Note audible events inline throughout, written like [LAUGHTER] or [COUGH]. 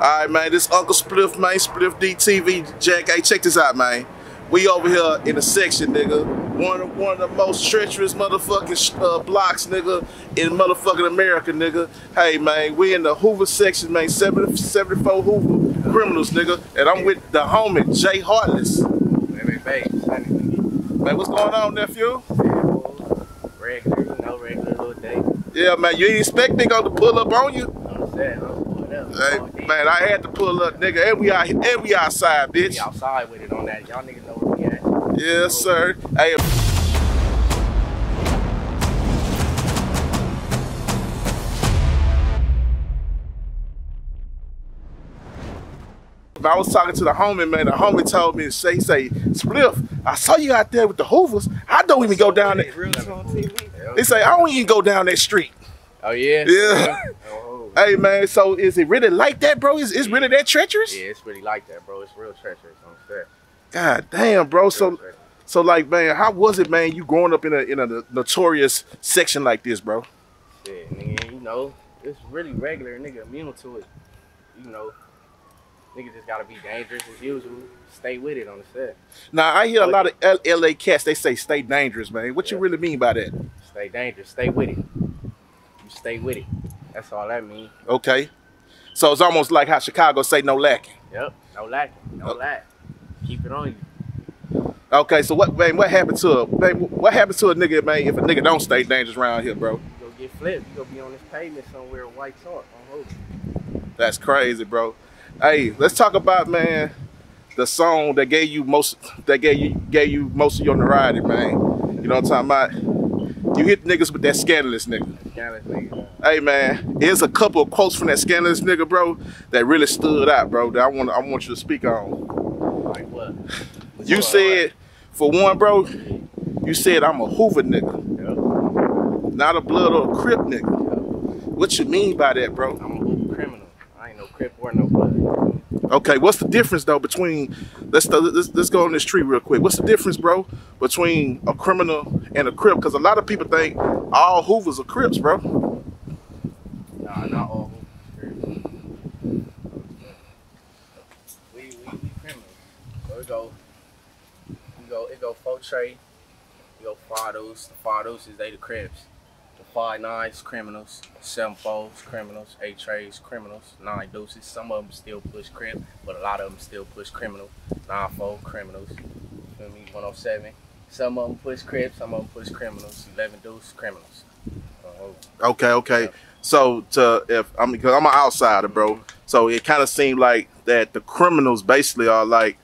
All right, man. This Uncle Splif, man. Splif DTV. Jack, hey, check this out, man. We over here in the section, nigga. One of, one of the most treacherous motherfucking uh, blocks, nigga, in motherfucking America, nigga. Hey, man, we in the Hoover section, man. 70, 74 Hoover criminals, nigga. And I'm with the homie, Jay Heartless. Hey, man, what's going on, nephew? Regular, know, regular little day. Yeah, man, you ain't expect me to pull up on you. I'm saying, I'm pulling up. Hey, man, I had to pull up, nigga, and we out, and we outside, bitch. We outside with it on that. Y'all niggas know where we at. Yes, sir. Hey. I was talking to the homie, man. The homie told me say, say, Splif, I saw you out there with the Hoovers. I don't even go down there. They say, I don't even go down that street. Oh, yeah? Yeah. [LAUGHS] Oh, Hey, man, so is it really like that, bro? Is it really that treacherous? yeah, it's really like that, bro. It's real treacherous on set. God damn, bro. Real So, treacherous. so like, man, how was it, man? You growing up in a in a notorious section like this, bro? Shit, nigga, you know, it's really regular. Nigga immune to it. You know, nigga just gotta be dangerous as usual. Stay with it on the set. Now I hear a lot of L- LA cats. They say stay dangerous, man. What you really mean by that? Stay dangerous. Stay with it. You stay with it. That's all that means. Okay, so it's almost like how Chicago say no lacking. Yep. No lacking. No Oh. lack. Keep it on you. Okay, so what, man? What happened to a man? What happens to a nigga, man? If a nigga don't stay dangerous around here, bro? You go get flipped. You go be on this pavement somewhere white chalk on hold. That's crazy, bro. Hey, let's talk about man the song that gave you most that gave you gave you most of your notoriety, man. You know what I'm talking about? You hit niggas with that scandalous nigga. Scandalous nigga. Hey man, here's a couple of quotes from that scandalous nigga, bro, that really stood out, bro. That I want I want you to speak on. Like what? You said, for one, bro, you said I'm a Hoover nigga, Yep. not a blood or a crip nigga. What you mean by that, bro? I'm a little criminal. I ain't no crip or no blood. Okay, what's the difference though between let's let's, let's go on this tree real quick. What's the difference, bro, between a criminal and a crip? Because a lot of people think all Hoovers are crips, bro. Nah, not all. We, we, we criminals. It go, we go, it go four tray, we go deuce. The five is they the Crips. Five nines, criminals. Seven fours, criminals. Eight trays, criminals. Nine deuces. Some of them still push Crip, but a lot of them still push criminal. Nine four, criminals. Feel me? 107. Some of them push Crips, some of them push criminals. 11 deuce, criminals. Oh, Okay, okay. So to if I'm because I'm an outsider, bro. So it kind of seemed like that the criminals basically are like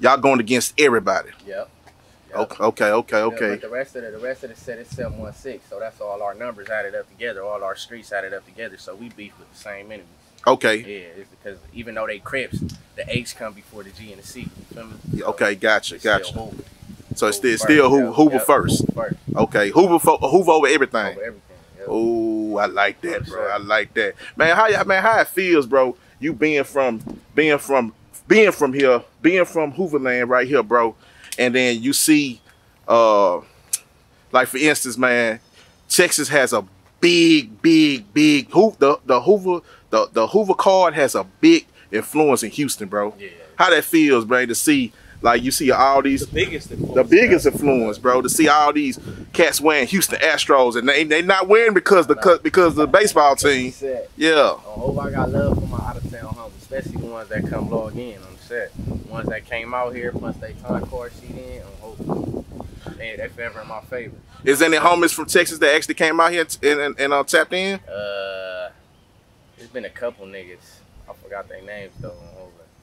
y'all going against everybody. Yep. Yep. Okay, okay, okay, Yeah, okay. but the rest of the, the rest of the set is seven one six, so that's all our numbers added up together, all our streets added up together. So we beef with the same enemies. Okay, Yeah, it's because even though they Crips, the H come before the G and the C. Me? okay, gotcha, it's still gotcha. So it's still, still first, Hoover, Hoover yeah, first. Hoover first. Okay, Hoover, Hoover over everything. Over everything. Yeah. Oh, I like that, bro. I like that, man. How man? How it feels, bro? You being from, being from, being from here, being from Hooverland right here, bro. And then you see, uh, like for instance, man, Texas has a big, big, big Hoover. The, the Hoover, the the Hoover card has a big influence in Houston, bro. Yeah. How that feels, man, to see like you see all these The biggest influence. the biggest influence, bro, to see all these cats wearing Houston Astros, and they they not wearing because the Nah. because of the baseball team. said, Yeah, oh, I got love for my out of town homies, especially the ones that come log in on the set. ones that came out here, plus they time card sheet in on Hoover. They, they forever in my favor. is any homies from Texas that actually came out here and and, and uh, tapped in? Uh, there's been a couple niggas. I forgot their names though.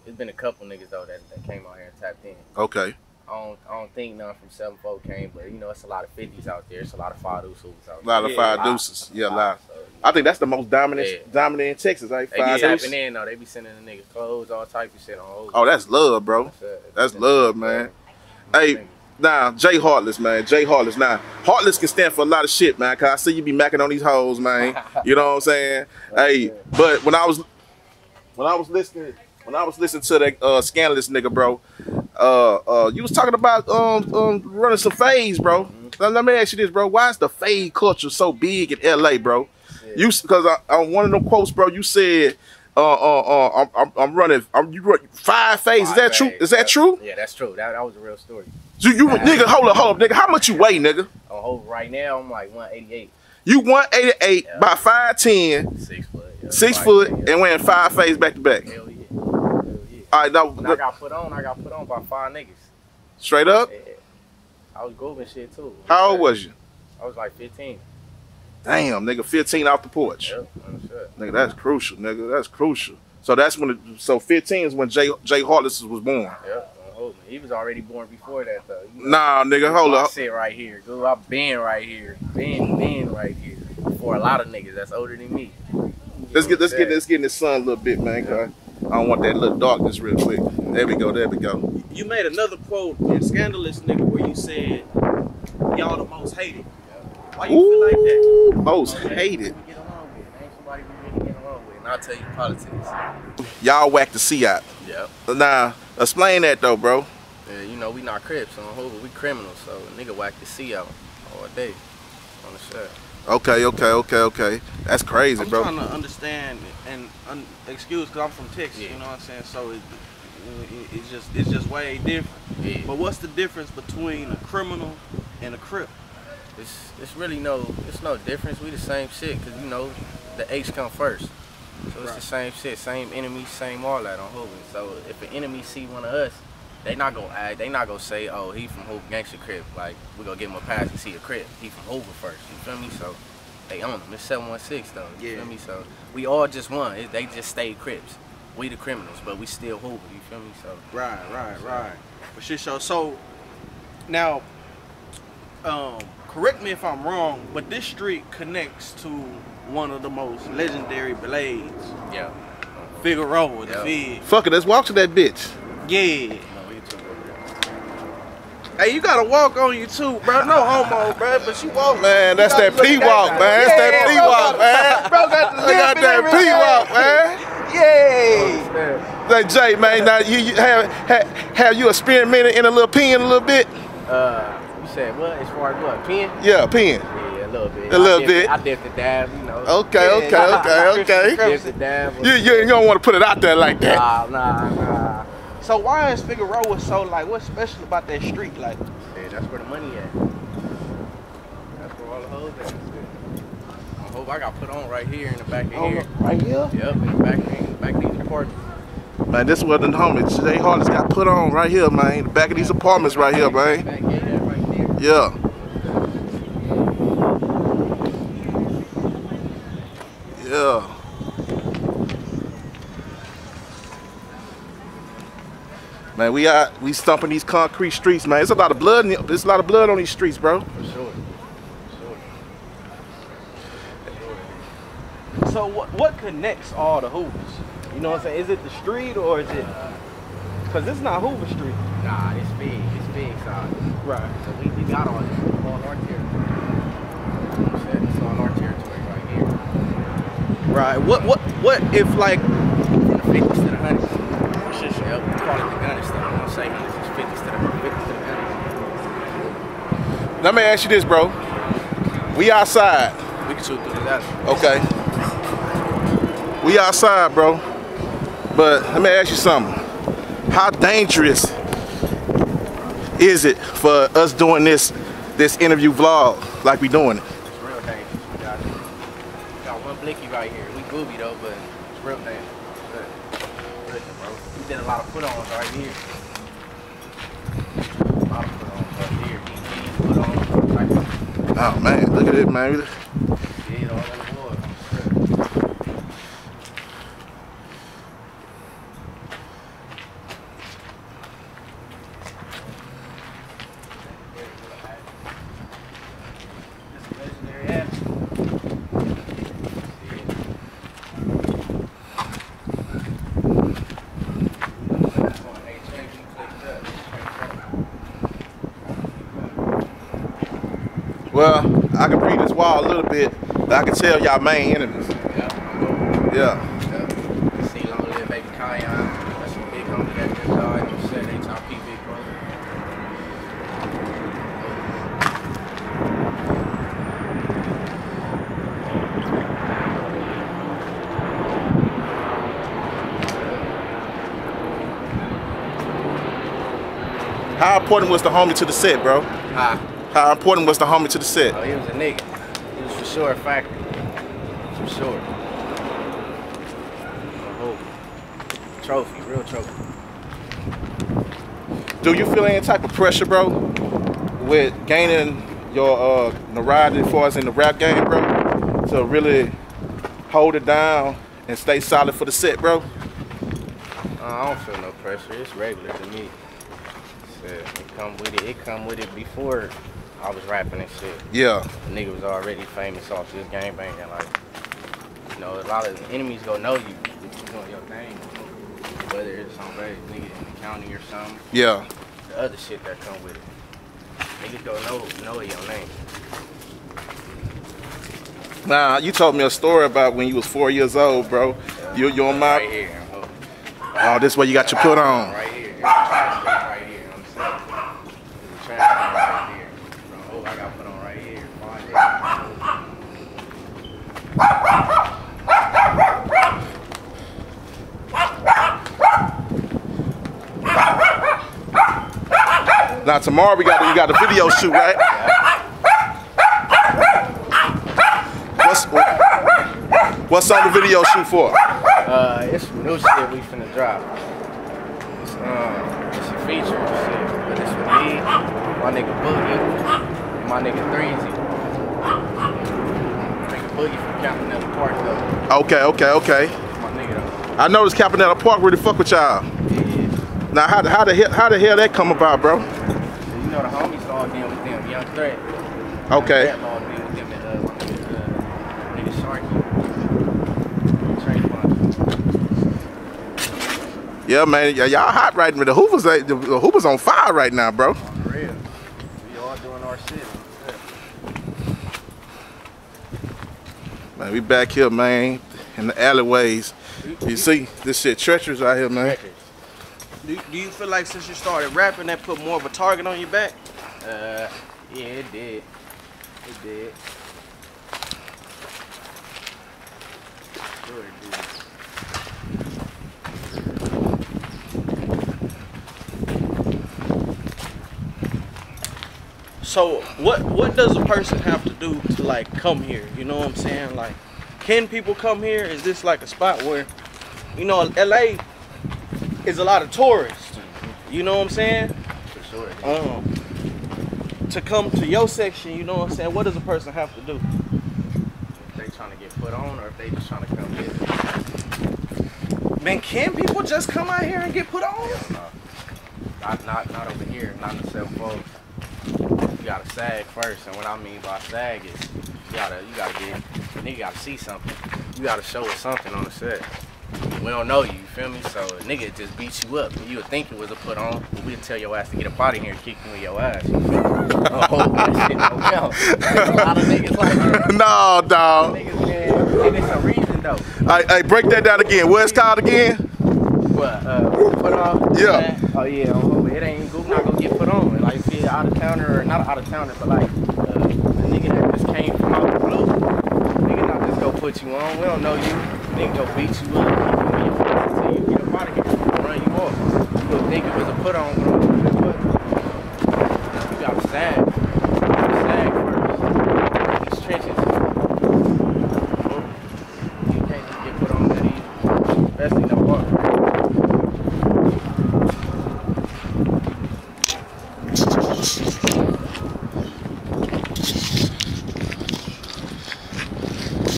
On Hoover. There's been a couple niggas though that, that came out here and tapped in. Okay, I don't, I don't think none from seven four came, but you know it's a lot of fifties out there. It's a lot of five deuces out there. a lot of Yeah, five deuces. Yeah, a lot. So, I think that's the most dominant Yeah. dominant in Texas, right? they Five be tapping deuces. in though. They be sending the niggas clothes, all type of shit on Hoover. Oh, that's love, bro. That's, it. That's love, man. Hey, Now, Jay Heartless, man. Jay Heartless. Now, Heartless can stand for a lot of shit, man. Cause I see you be macking on these hoes, man. [LAUGHS] You know what I'm saying? hey, but when I was when I was listening when I was listening to that uh scandalous nigga, bro, uh uh you was talking about um um running some fades, bro. Now, let me ask you this, bro. Why is the fade culture so big in LA, bro? You because on one of them quotes, bro, you said uh, uh, uh, I'm, I'm, I'm running. I'm you run five fades. Is that true? Is that true? Yeah, that's true. That, that was a real story. You, you nigga, hold up, hold up, nigga. How much you weigh, nigga? On hold right now, I'm like 188, You 188 Yeah. by 5'10, six foot. yeah, six foot, yeah. and wearing five fades back to back. Hell yeah. Yeah. All right, now When I got put on, I got put on by five niggas. straight up. Yeah. I was grooving shit too. How old was you? I was like 15. Damn, nigga, 15 off the porch. Understood. Nigga, that's crucial, nigga. That's crucial. So that's when. It, so 15 is when Jay Jay Heartless was born. Yep, don't hold me. He was already born before that though. You know, Nah, nigga, hold up. I sit right here. Go, I've been right here. Been, been right here. For a lot of niggas that's older than me. Let's get let's get let's get in the sun a little bit, man. 'cause I don't want that little darkness real quick. There we go. There we go. You made another quote in Scandalous nigga where you said y'all the most hated. Why you feel like that? Ooh, most hated. We get along with. Ain't somebody we really get along with. And I'll tell you politics. Y'all whack the C out. Yep. Nah, explain that though, bro. Yeah, you know, we not Crips on Hoover, we criminals, so a nigga whack the C out all day on the shirt. Okay, okay, okay, okay. That's crazy, bro. I'm trying to understand and un- excuse because I'm from Texas. Yeah. You know what I'm saying? So it, it, it's just it's just way different. Yeah. But what's the difference between a criminal and a crip? It's it's really no it's no difference. We the same shit because you know the H come first. So it's Right. the same shit, same enemy, same all that on Hoover. So if an enemy see one of us, they not gonna act. They not gonna say, oh, he from Hoover Gangster Crip. Like we gonna give him a pass and see a Crip. He from Hoover first. You feel me? So they own him. It's 716 though. You Yeah. feel me? So we all just one. It, they just stayed Crips. We the criminals, but we still Hoover. You feel me? So Right, right, right. For shit show. So now, um, correct me if I'm wrong, but this street connects to one of the most legendary blades, yeah. Figueroa, the Yeah. Fig. Fuck it, let's walk to that bitch. Yeah. You know, we too over there. Hey, you gotta walk on you too, bro. No homo, bro, but you walk. Man, that's that P walk, man. That's that P walk, man. Bro got the got that P walk, man. Yeah. Like Jay, man, now you, you have, have have you experimented in a little pen a little bit? Uh, you said what? As far as what? Pen? Yeah, pen. Yeah, a little bit. A little I dipped- bit. I dipped the dab, you know. Okay, okay, okay, [LAUGHS] okay. Dipped the dab. You, you, you don't want to put it out there like that. Nah, nah, nah. So why is Figueroa so like? What's special about that street? Like, Yeah, that's where the money at. That's where all the hoes at. I hope I got put on right here in the back of here. right here. Yep, in the back, in the back of these apartments. Man, this was the homies. Jay Heartless got put on right here, man. The back of these apartments right here, man. Back, yeah, right there. Yeah. Yeah. Man, we out, we stumping these concrete streets, man. There's a lot of blood. In the, there's a lot of blood on these streets, bro. For sure. For sure. So what what connects all the Hoovers? You know what I'm saying? Is it the street or is it? Cause it's not Hoover Street. Nah, it's big. It's big size. Right. So we, we got all this on our territory. You said It's on our territory right here. Right. What what what if like? From the 50s to the 100s. Shit, shit. Yep, we call it the gun stuff. I don't say 100s. It's 50s to the 50s to the 100s. Let me ask you this, bro. We outside, We can shoot through alley. okay? We outside, bro. But let me ask you something. How dangerous is it for us doing this this interview vlog like we doing it? It's real dangerous. We got, we got one blicky right here. We booby though, but it's real dangerous. Listen, bro. We did a lot of put-ons right here. A lot of put-ons right here. DGs, put-ons, type of Oh man, look at it, man. I can breathe this wall a little bit, but I can tell y'all main enemies. Yeah. Yeah. yeah. How important was the homie to the set, bro? Ah. How important was the homie to the set? oh, he was a nigga. He was for sure a factor. For sure. Oh, trophy, real trophy. Do you feel any type of pressure, bro, with gaining your uh, notoriety as far as in the rap game, bro, to really hold it down and stay solid for the set, bro? Uh, I don't feel no pressure. It's regular to me. It come with it. It come with it before I was rapping and shit. Yeah, The nigga was already famous off this game And Like, you know, a lot of enemies gonna know you if you doing your thing. Whether it's some very nigga in the county or something, yeah. the other shit that come with it. Niggas gonna know know your name. Nah, you told me a story about when you was four years old, bro. You you on Right my? here. Oh, this where you got your put on. Right here. There's a trash can right here. I'm saying. There's a trash can right here. Oh, I got put on right here. Five days. Now tomorrow we got you got a video shoot, right? What's what's on the video shoot for? Uh, it's some new shit we finna drop. It's, um, it's a feature shit. But it's with me, my nigga Boogie, and my nigga Threezy. Nigga Boogie from Campanella Park though. Okay, okay, okay. My nigga though. I noticed Campanella Park really fuck with y'all. Yeah. Now how the how the hell how the hell that come about, bro? You know the homies logged in with them, Young Threat. Okay. Young Threat logged with them and uh, uh, nigga Sharky. Yeah, man, y'all hot right now. The Hoovers, the Hoovers on fire right now, bro. The real. We all doing our shit. Man, we back here, man, in the alleyways. You see, this shit treacherous out here, man. Do, do you feel like since you started rapping that put more of a target on your back? Uh, yeah, it did. It did. Sure it did. So what what does a person have to do to like come here? You know what I'm saying? Like, can people come here? Is this like a spot where, you know, LA is a lot of tourists. You know what I'm saying? For sure. Um, to come to your section, you know what I'm saying? What does a person have to do? if they trying to get put on or if they just trying to come visit. Man, can people just come out here and get put on? Hell no. Not, not, not over here, not in the cell phone. You gotta sag first, and what I mean by sag is you gotta, you gotta get, nigga gotta see something. You gotta show us something on the set. We don't know you, you feel me? So a nigga just beat you up. You would think it was a put on, but we'd tell your ass to get up out of here and kick you in your ass. You feel me? that shit don't count. There's a lot of niggas like that. [LAUGHS] no, dog. Niggas, man, and it's a reason though. Hey, hey, break that down again. What it's called again? What, uh, put on? Yeah. Oh yeah, oh, it ain't go, not gonna get put on. Like if you're out of towner or not out of towner, but like uh, a nigga that just came from out the blue, nigga not just go put you on. We don't know you. Nigga go beat you up,